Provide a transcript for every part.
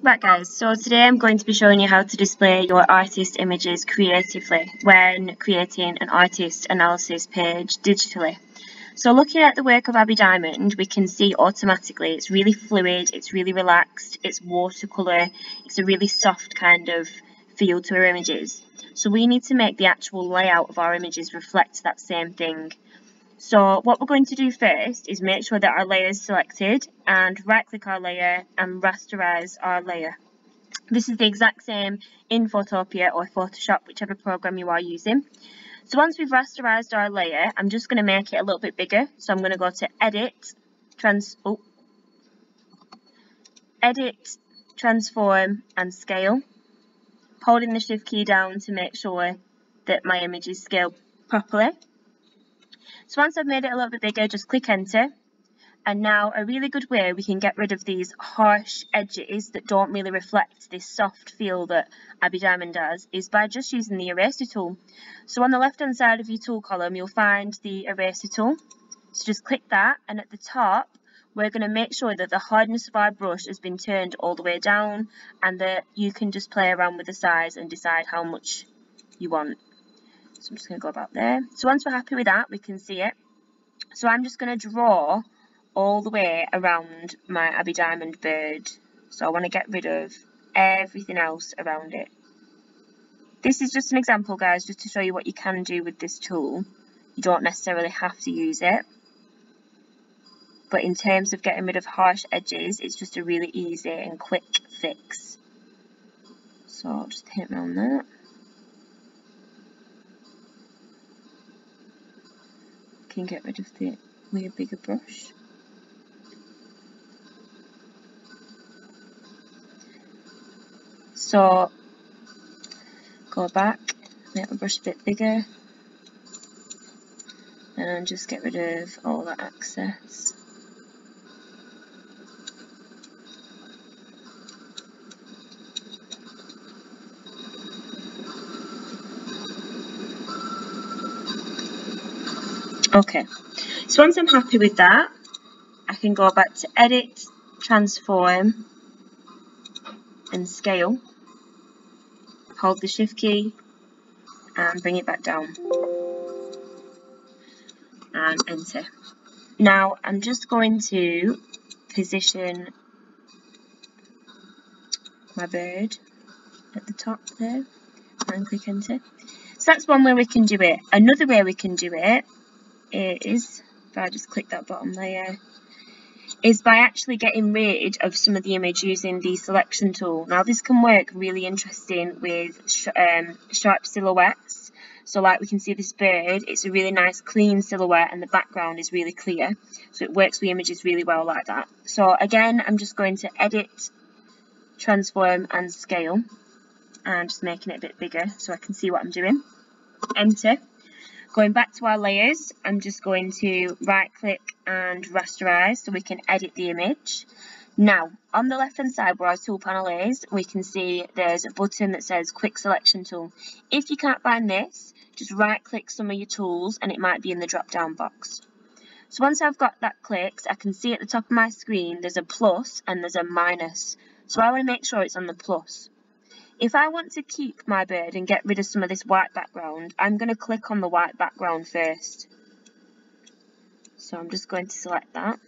Right guys, so today I'm going to be showing you how to display your artist images creatively when creating an artist analysis page digitally. So looking at the work of Abby Diamond, we can see automatically it's really fluid, it's really relaxed, it's watercolour, it's a really soft kind of feel to her images. So we need to make the actual layout of our images reflect that same thing. So what we're going to do first is make sure that our layer is selected and right click our layer and rasterize our layer. This is the exact same in Photopea or Photoshop, whichever program you are using. So once we've rasterized our layer, I'm just going to make it a little bit bigger. So I'm going to go to Edit, trans oh, Edit, Transform and Scale. Holding the Shift key down to make sure that my image is scaled properly. So once I've made it a little bit bigger, just click enter. And now a really good way we can get rid of these harsh edges that don't really reflect this soft feel that Abby Diamond does is by just using the eraser tool. So on the left hand side of your tool column you'll find the eraser tool. So just click that and at the top we're going to make sure that the hardness of our brush has been turned all the way down and that you can just play around with the size and decide how much you want. So I'm just going to go about there. So once we're happy with that, we can see it. So I'm just going to draw all the way around my Abby Diamond bird. So I want to get rid of everything else around it. This is just an example, guys, just to show you what you can do with this tool. You don't necessarily have to use it. But in terms of getting rid of harsh edges, it's just a really easy and quick fix. So I'll just hit on that. Can get rid of the with a bigger brush. So go back, make the brush a bit bigger and just get rid of all that excess. Okay, so once I'm happy with that, I can go back to Edit, Transform, and Scale. Hold the Shift key and bring it back down. And enter. Now I'm just going to position my bird at the top there and click enter. So that's one way we can do it. Another way we can do it is, if I just click that bottom layer, is by actually getting rid of some of the image using the selection tool. Now this can work really interesting with sh um, sharp silhouettes. So like we can see this bird, it's a really nice clean silhouette and the background is really clear. So it works with images really well like that. So again, I'm just going to edit, transform and scale. And just making it a bit bigger so I can see what I'm doing. Enter. Going back to our layers, I'm just going to right click and rasterize so we can edit the image. Now, on the left hand side where our tool panel is, we can see there's a button that says quick selection tool. If you can't find this, just right click some of your tools and it might be in the drop down box. So once I've got that clicked, I can see at the top of my screen there's a plus and there's a minus. So I want to make sure it's on the plus. If I want to keep my bird and get rid of some of this white background, I'm going to click on the white background first. So I'm just going to select that.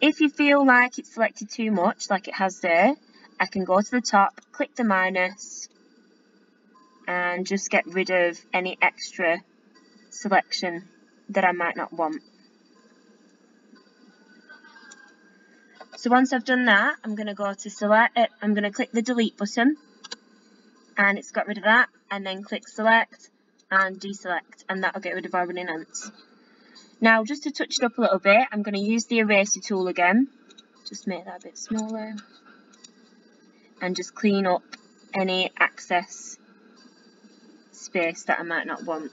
If you feel like it's selected too much, like it has there, I can go to the top, click the minus, and just get rid of any extra selection that I might not want. So once I've done that, I'm going to go to select it, I'm going to click the delete button and it's got rid of that and then click select and deselect and that'll get rid of our running ants. Now just to touch it up a little bit I'm going to use the eraser tool again just make that a bit smaller and just clean up any excess space that I might not want.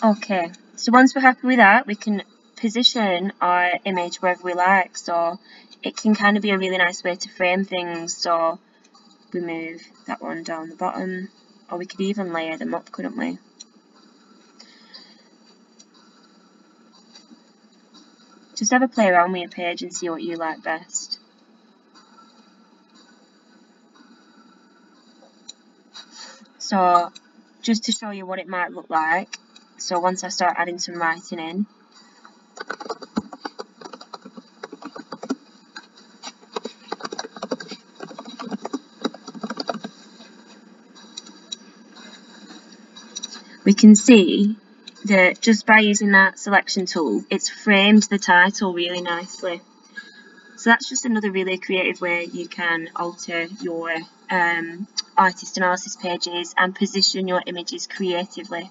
Okay, so once we're happy with that, we can position our image wherever we like. So it can kind of be a really nice way to frame things. So we move that one down the bottom or we could even layer them up couldn't we? Just have a play around with your page and see what you like best. So just to show you what it might look like so once I start adding some writing in we can see that just by using that selection tool, it's framed the title really nicely. So that's just another really creative way you can alter your um, artist analysis pages and position your images creatively.